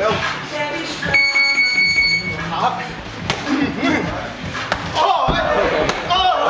entendeu? Oh, oh,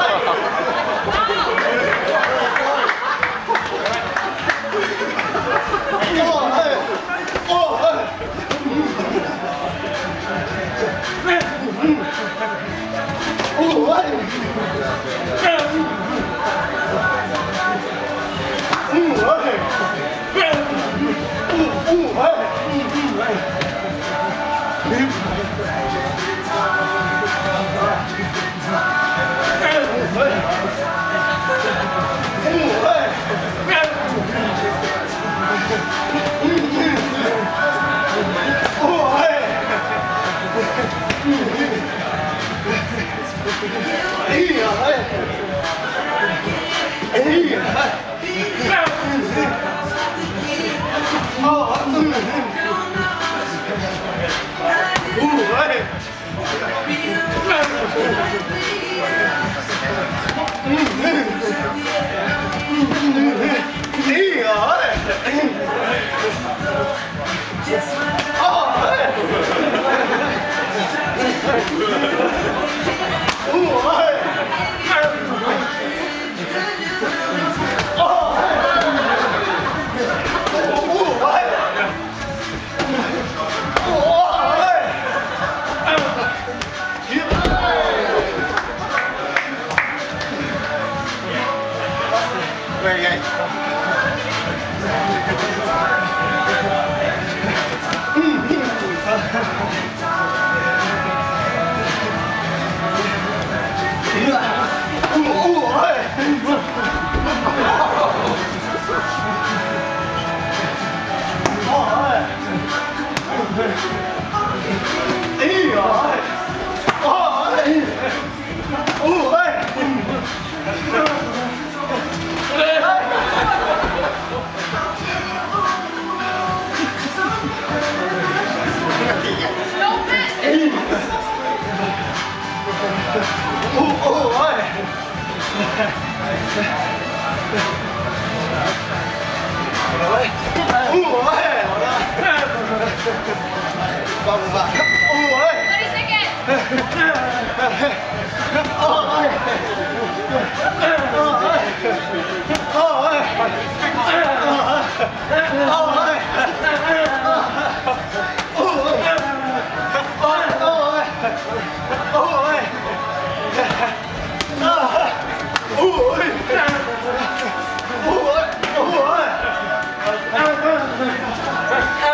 うん。Very good. おおおいおいはい。